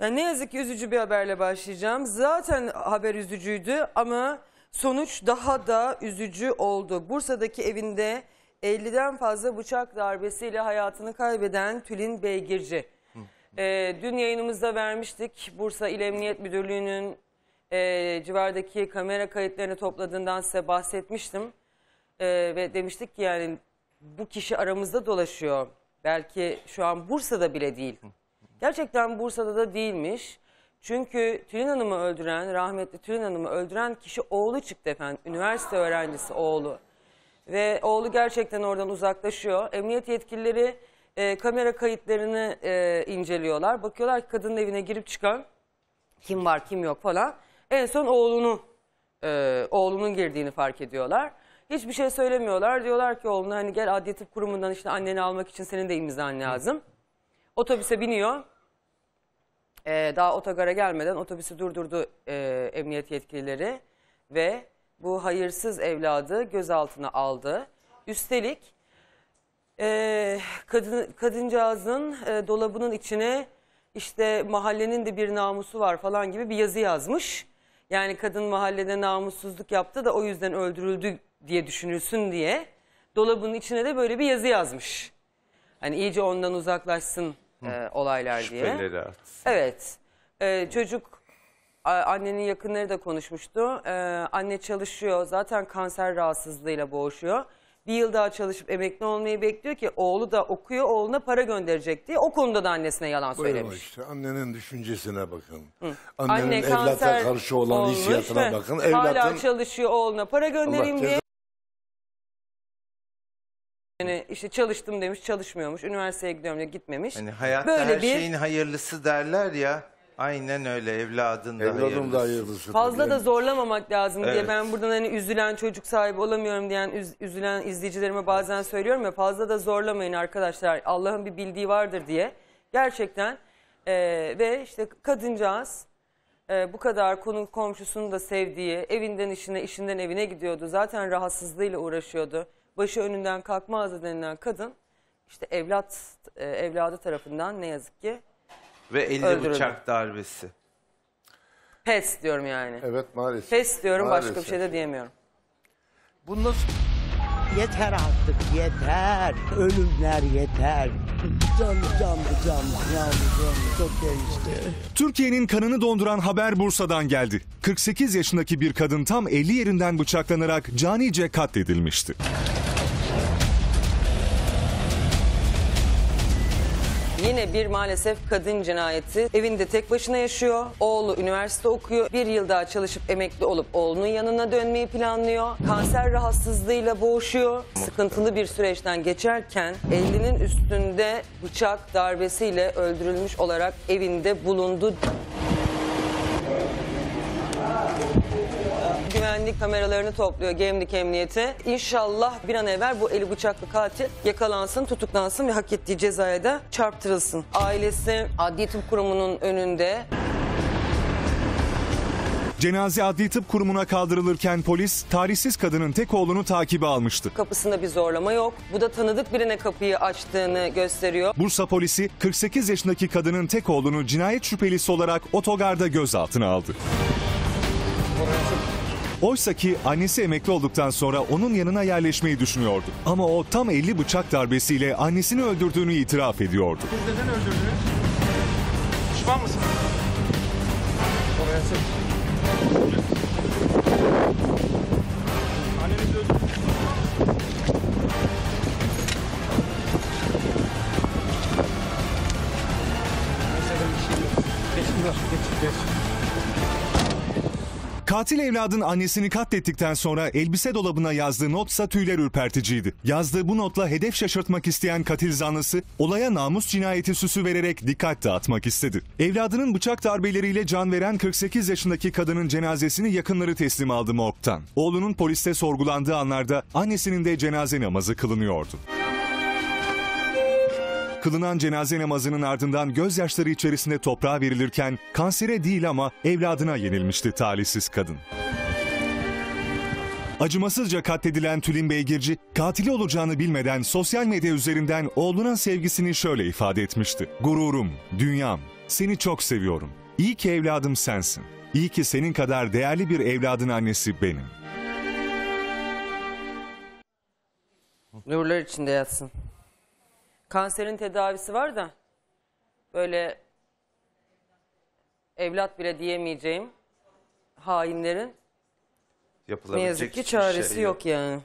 Yani ne yazık ki üzücü bir haberle başlayacağım. Zaten haber üzücüydü ama sonuç daha da üzücü oldu. Bursa'daki evinde 50'den fazla bıçak darbesiyle hayatını kaybeden Tülin Beygirci. Ee, dün yayınımızda vermiştik. Bursa İl Emniyet Müdürlüğü'nün e, civardaki kamera kayıtlarını topladığından size bahsetmiştim. Ee, ve demiştik ki yani bu kişi aramızda dolaşıyor. Belki şu an Bursa'da bile değil. Gerçekten Bursa'da da değilmiş. Çünkü Tülin Hanım'ı öldüren, rahmetli Tülin Hanım'ı öldüren kişi oğlu çıktı efendim. Üniversite öğrencisi oğlu. Ve oğlu gerçekten oradan uzaklaşıyor. Emniyet yetkilileri e, kamera kayıtlarını e, inceliyorlar. Bakıyorlar ki kadının evine girip çıkan kim var kim yok falan. En son oğlunu e, oğlunun girdiğini fark ediyorlar. Hiçbir şey söylemiyorlar. Diyorlar ki oğluna hani gel adli tıp kurumundan işte anneni almak için senin de imzan lazım. Otobüse biniyor. Ee, daha otogara gelmeden otobüsü durdurdu e, emniyet yetkilileri ve bu hayırsız evladı gözaltına aldı. Üstelik e, kadın, kadıncağızın e, dolabının içine işte mahallenin de bir namusu var falan gibi bir yazı yazmış. Yani kadın mahallede namussuzluk yaptı da o yüzden öldürüldü diye düşünülsün diye dolabının içine de böyle bir yazı yazmış. Hani iyice ondan uzaklaşsın e, olaylar diye. Şüpheleri artsın. Evet. Ee, çocuk a- annenin yakınları da konuşmuştu. Ee, anne çalışıyor. Zaten kanser rahatsızlığıyla boğuşuyor. Bir yıl daha çalışıp emekli olmayı bekliyor ki oğlu da okuyor. Oğluna para gönderecek diye. O konuda da annesine yalan Buyurun söylemiş. işte annenin düşüncesine bakın. Anne Annenin evlata kanser karşı olan olmuş hissiyatına ve bakın. Hala Evlatın çalışıyor oğluna para göndereyim Allah diye. Yani işte çalıştım demiş çalışmıyormuş. Üniversiteye gidiyorum diye gitmemiş. Hani hayatta Böyle her bir şeyin hayırlısı derler ya. Aynen öyle evladın da evladım hayırlısı. da hayırlısı. Fazla da zorlamamak lazım diye Evet. ben buradan hani üzülen çocuk sahibi olamıyorum diyen üz- üzülen izleyicilerime bazen söylüyorum ya fazla da zorlamayın arkadaşlar Allah'ın bir bildiği vardır diye. Gerçekten eee, ve işte kadıncağız eee, bu kadar konu komşusunu da sevdiği evinden işine işinden evine gidiyordu. Zaten rahatsızlığıyla uğraşıyordu. Başı önünden kalkmazdı denilen kadın işte evlat eee, evladı tarafından ne yazık ki Ve 50 Öldürüldü. bıçak darbesi. pes diyorum yani. Evet maalesef. Pes diyorum başka bir Maalesef. şey de diyemiyorum. Bu nasıl Yeter artık yeter. Ölümler yeter. Canlı canlı canlı canlı canlı çok değişti. Türkiye'nin kanını donduran haber Bursa'dan geldi. 48 yaşındaki bir kadın tam 50 yerinden bıçaklanarak canice katledilmişti. Yine bir maalesef kadın cinayeti. Evinde tek başına yaşıyor. Oğlu üniversite okuyor. Bir yıl daha çalışıp emekli olup oğlunun yanına dönmeyi planlıyor. Kanser rahatsızlığıyla boğuşuyor. Sıkıntılı bir süreçten geçerken 50'nin üstünde bıçak darbesiyle öldürülmüş olarak evinde bulundu. Güvenlik kameralarını topluyor Gemlik Emniyeti. İnşallah bir an evvel bu eli bıçaklı katil yakalansın, tutuklansın ve hak ettiği cezaya da çarptırılsın. Ailesi Adli Tıp Kurumu'nun önünde Cenaze Adli Tıp Kurumu'na kaldırılırken polis talihsiz kadının tek oğlunu takibe almıştı. kapısında bir zorlama yok. Bu da tanıdık birine kapıyı açtığını gösteriyor. Bursa polisi 48 yaşındaki kadının tek oğlunu cinayet şüphelisi olarak otogarda gözaltına aldı. Oysa ki annesi emekli olduktan sonra onun yanına yerleşmeyi düşünüyordu. Ama o tam 50 bıçak darbesiyle annesini öldürdüğünü itiraf ediyordu. Neden öldürdünüz? Pişman mısınız? Annenizi öldürdünüz. Katil evladın annesini katlettikten sonra elbise dolabına yazdığı notsa tüyler ürperticiydi. Yazdığı bu notla hedef şaşırtmak isteyen katil zanlısı olaya namus cinayeti süsü vererek dikkat dağıtmak istedi. Evladının bıçak darbeleriyle can veren 48 yaşındaki kadının cenazesini yakınları teslim aldı morgtan. Oğlunun poliste sorgulandığı anlarda annesinin de cenaze namazı kılınıyordu. Kılınan cenaze namazının ardından gözyaşları içerisinde toprağa verilirken kansere değil ama evladına yenilmişti talihsiz kadın. Acımasızca katledilen Tülin Beygirci, katili olacağını bilmeden sosyal medya üzerinden oğluna sevgisini şöyle ifade etmişti. Gururum, dünyam, Seni çok seviyorum. İyi ki evladım sensin. İyi ki senin kadar değerli bir evladın annesi benim. Nurlar içinde yatsın. Kanserin tedavisi var da böyle evlat bile diyemeyeceğim hainlerin ne Yapılabilecek yazık ki hiçbir çaresi şey yok yani.